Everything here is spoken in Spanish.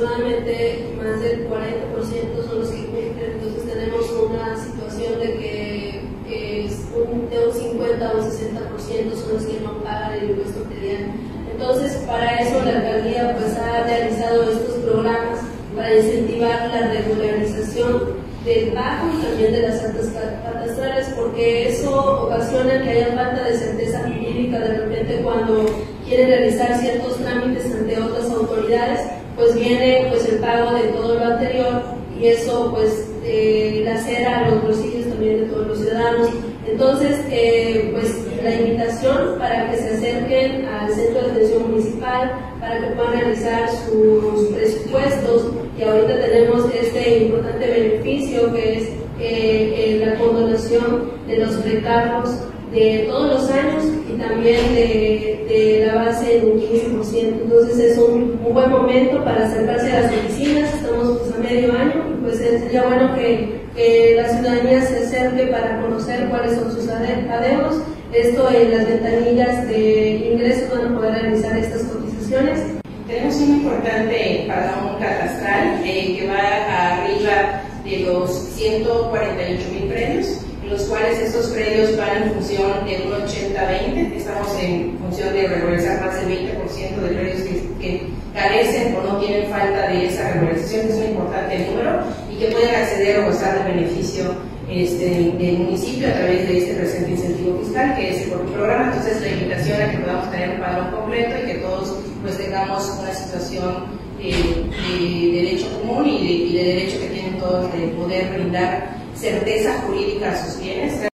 aproximadamente más del 40% son los que cumplen, entonces tenemos una situación de que es un, de un 50 o un 60% son los que no pagan el impuesto predial. Entonces, para eso la alcaldía pues, ha realizado estos programas para incentivar la regularización del bajo y también de las altas catastrales, porque eso ocasiona que haya falta de certeza jurídica de repente cuando quieren realizar ciertos trámites ante otras autoridades, pues viene pues el pago de todo lo anterior y eso pues eh, lacera los bolsillos también de todos los ciudadanos. Entonces, eh, pues la invitación para que se acerquen al centro de atención municipal, para que puedan realizar sus presupuestos y ahorita tenemos este importante beneficio que es eh, condonación de los recargos de todos los años y también de, la base en un 15%. Entonces es un, buen momento para acercarse a las oficinas, estamos pues, a medio año pues sería bueno que, que, la ciudadanía se acerque para conocer cuáles son sus adeudos. Esto en las ventanillas de ingresos van a poder realizar estas cotizaciones. Tenemos un importante padrón catastral eh, que va arriba de los 148 mil predios los cuales estos predios van en función de un 80-20, estamos en función de regularizar más del 20% de predios que, carecen o no tienen falta de esa regularización, que es un importante número, y que pueden acceder o gozar del beneficio este, del municipio a través de este presente incentivo fiscal, que es el programa. Entonces, la invitación a que podamos tener un padrón completo y que todos pues tengamos una situación eh, de derecho común y de, y de derecho que tienen todos de poder brindar certeza jurídica a sus bienes.